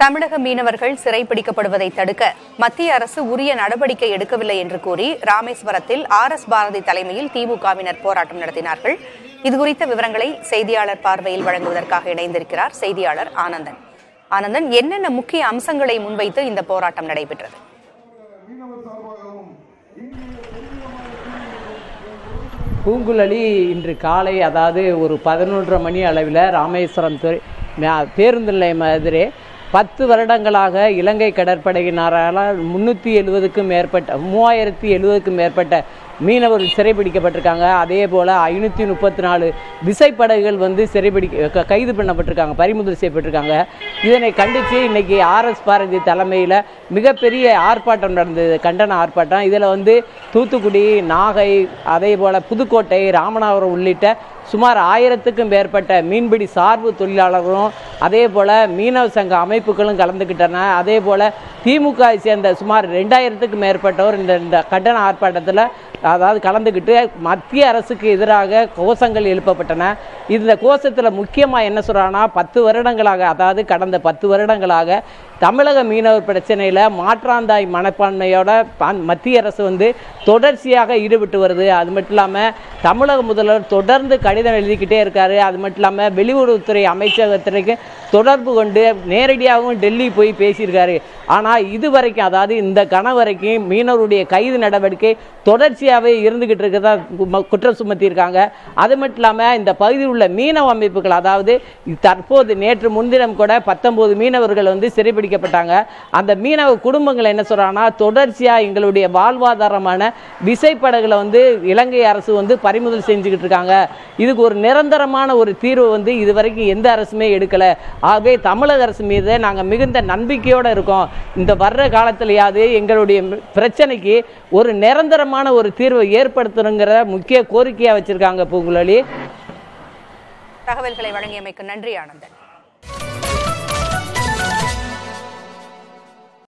தமிழக மீனவர்கள் சிறைப்பிடிக்கப்படுவதை தடுக்க மத்திய அரசு உரிய நடவடிக்கை எடுக்கவில்லை என்று கூறி ராமேஸ்வரத்தில் ஆர் எஸ் பாரதி தலைமையில் திமுகவினர் போராட்டம் நடத்தினார்கள். இதுகுறித்த விவரங்களை செய்தியாளர் பார்வையில் வழங்குவதற்காக இணைந்திருக்கிறார் செய்தியாளர் ஆனந்தன். ஆனந்தன் என்னென்ன முக்கிய அம்சங்களை முன்வைத்து இந்த போராட்டம் நடைபெற்றது? பூங்குழலி இன்று காலை அதாவது ஒரு பதினொன்றரை மணி அளவில் ராமேஸ்வரம் துறை பேருந்து நிலையம் எதிரே பத்து வருடங்களாக இலங்கை கடற்படையினரால் முந்நூற்றி எழுபதுக்கும் மேற்பட்ட மூவாயிரத்தி எழுபதுக்கும் மேற்பட்ட மீனவர்கள் சிறைபிடிக்கப்பட்டிருக்காங்க. அதே போல் ஐநூற்றி முப்பத்தி நாலு விசைப்படகுகள் வந்து சிறைபிடிக்க கைது பண்ணப்பட்டிருக்காங்க பறிமுதல் செய்யப்பட்டிருக்காங்க. இதனை கண்டித்து இன்றைக்கி ஆர்எஸ் பாரதி தலைமையில் மிகப்பெரிய ஆர்ப்பாட்டம் நடந்தது கண்டன ஆர்ப்பாட்டம். இதில் வந்து தூத்துக்குடி நாகை அதே போல் புதுக்கோட்டை ராமநாதபுரம் உள்ளிட்ட சுமார் ஆயிரத்துக்கும் மேற்பட்ட மீன்பிடி சார்பு தொழிலாளர்களும் அதே போல் மீனவ சங்க அமைப்புகளும் கலந்துக்கிட்டன அதே போல் திமுகவை சேர்ந்த சுமார் ரெண்டாயிரத்துக்கும் மேற்பட்டோர் இந்த இந்த கண்டன ஆர்ப்பாட்டத்தில் அதாவது கலந்துக்கிட்டு மத்திய அரசுக்கு எதிராக கோஷங்கள் எழுப்பப்பட்டன. இந்த கோஷத்தில் முக்கியமாக என்ன சொல்கிறாங்கன்னா பத்து வருடங்களாக அதாவது கடந்த பத்து வருடங்களாக தமிழக மீனவர் பிரச்சனையில் மாற்றாந்தாய் மனப்பான்மையோட மத்திய அரசு வந்து தொடர்ச்சியாக ஈடுபட்டு வருது. அது மட்டும் இல்லாமல் தமிழக முதல்வர் தொடர்ந்து கடிதம் எழுதிக்கிட்டே இருக்காரு. அது மட்டும் இல்லாமல் வெளியுறவுத்துறை அமைச்சகத்திற்கு தொடர்பு கொண்டு நேரடியாகவும் டெல்லி போய் பேசியிருக்காரு. ஆனால் இது வரைக்கும் அதாவது இந்த கணம் வரைக்கும் மீனவருடைய கைது நடவடிக்கை தொடர்ச்சியாகவே இருந்துக்கிட்டு இருக்கிறதா கு- குற்றம் சுமத்தியிருக்காங்க. அது மட்டும் இல்லாமல் இந்த பகுதியில் உள்ள மீனவ அமைப்புகள் அதாவது தற்போது நேற்று முன்தினம் கூட பத்தொம்போது மீனவர்கள் வந்து பாதிக்கப்பட்டாங்க அந்த மீனவ குடும்பங்கள் என்ன சொல்கிறாங்கன்னா தொடர்ச்சியாக எங்களுடைய வாழ்வாதாரமான விசைப்படகுகளை வந்து இலங்கை அரசு வந்து பறிமுதல் செஞ்சுக்கிட்டு இருக்காங்க. இதுக்கு ஒரு நிரந்தரமான ஒரு தீர்வு வந்து இது வரைக்கும் எந்த அரசுமே எடுக்கலை. ஆகவே தமிழக அரசு மீது நாங்கள் மிகுந்த நம்பிக்கையோடு இருக்கோம். இந்த வர்ற காலத்திலேயாவது எங்களுடைய பிரச்சனைக்கு ஒரு நிரந்தரமான ஒரு தீர்வை ஏற்படுத்தணுங்கிற முக்கிய கோரிக்கையாக வச்சுருக்காங்க பூங்குழலி. தகவல்களை வழங்கியமைக்கு நன்றி ஆனந்தன்.